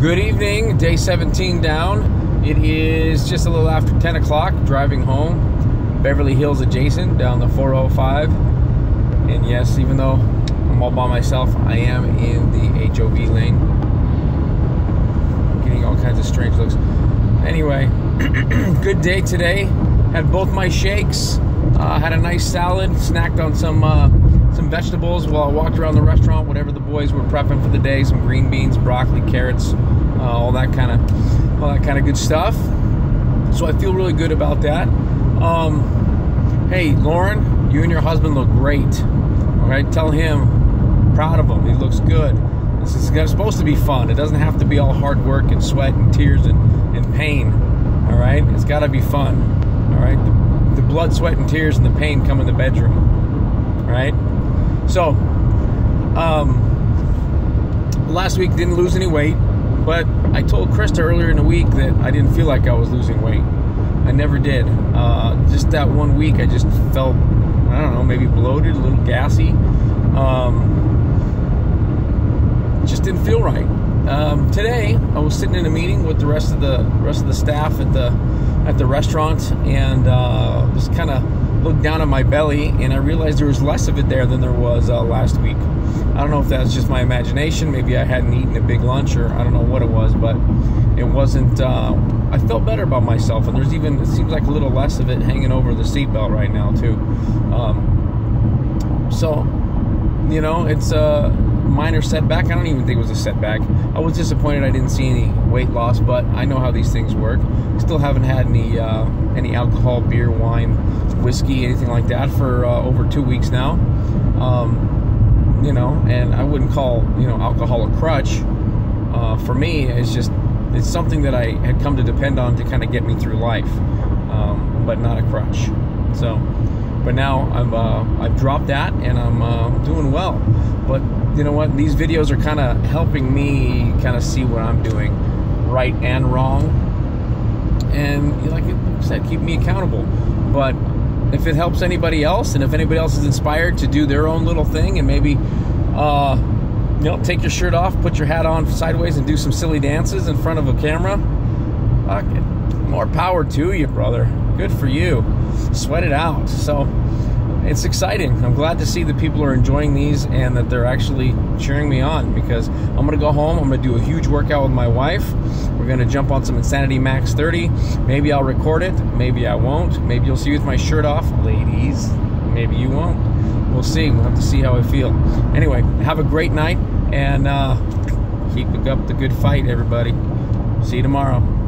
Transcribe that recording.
Good evening, day 17 down. It is just a little after 10 o'clock, driving home, Beverly Hills adjacent, down the 405. And yes, even though I'm all by myself, I am in the HOV lane. Getting all kinds of strange looks. Anyway, good day today. Had both my shakes. Uh, had a nice salad, snacked on some uh, some vegetables while I walked around the restaurant, whatever the boys were prepping for the day, some green beans, broccoli, carrots, uh, all that kind of all that kind of good stuff. So I feel really good about that. Um, hey, Lauren, you and your husband look great. All right, tell him proud of him. He looks good. This is supposed to be fun. It doesn't have to be all hard work and sweat and tears and, and pain. All right, it's got to be fun. All right, the, the blood, sweat, and tears and the pain come in the bedroom. All right. So, um, last week didn't lose any weight, but I told Christa earlier in the week that I didn't feel like I was losing weight. I never did. Uh, just that one week, I just felt, I don't know, maybe bloated, a little gassy. Um, just didn't feel right. Um, today, I was sitting in a meeting with the rest of the rest of the staff at the at the restaurant, and uh, just kind of looked down at my belly and I realized there was less of it there than there was uh, last week. I don't know if that's just my imagination. Maybe I hadn't eaten a big lunch or I don't know what it was, but it wasn't. Uh, I felt better about myself, and there's even it seems like a little less of it hanging over the seatbelt right now too. Um, so, you know, it's a minor setback. I don't even think it was a setback. I was disappointed I didn't see any weight loss, but I know how these things work. Still haven't had any uh, any alcohol, beer, wine, whiskey, anything like that for uh, over two weeks now. Um, you know, and I wouldn't call you know alcohol a crutch. Uh, for me, it's just it's something that I had come to depend on to kind of get me through life, um, but not a crutch. So, but now I've uh, I've dropped that and I'm uh, doing well. But you know what? These videos are kind of helping me kind of see what I'm doing right and wrong, and like I said, keep me accountable. But if it helps anybody else, and if anybody else is inspired to do their own little thing, and maybe, uh, you know, take your shirt off, put your hat on sideways, and do some silly dances in front of a camera. More power to you, brother. Good for you. Sweat it out. So it's exciting. I'm glad to see that people are enjoying these and that they're actually cheering me on because I'm going to go home. I'm going to do a huge workout with my wife. We're going to jump on some Insanity Max 30. Maybe I'll record it. Maybe I won't. Maybe you'll see with my shirt off, ladies. Maybe you won't. We'll see. We'll have to see how I feel. Anyway, have a great night and uh, keep up the good fight, everybody. See you tomorrow.